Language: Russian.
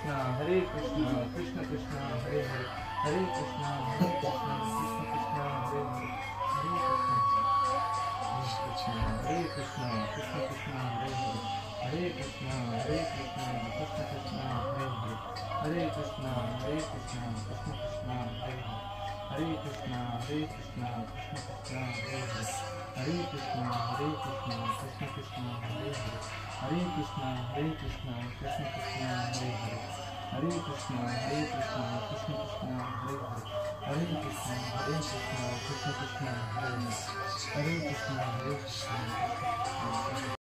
Кришна, Hare Кришна, Кришна Кришна, Hare Hare, Hare Кришна, Hare Кришна, Кришна Кришна, Hare Hare, Hare Кришна, Кришна Кришна, Hare Hare, Hare Кришна, Hare Кришна, Кришна Кришна, Hare Hare, Hare Кришна, Hare Кришна, Кришна Кришна, Hare Hare, Hare Кришна, Hare Кришна, Кришна Кришна, Hare Hare, Hare Кришна, Hare Кришна, Кришна, Харе Кришна, Харе Кришна, Кришна Кришна, Харе Харе, Харе Кришна, Харе Кришна, Кришна Кришна, Харе Харе, Харе Кришна, Харе Кришна, Кришна Кришна, Харе Харе, Харе Кришна, Харе Кришна,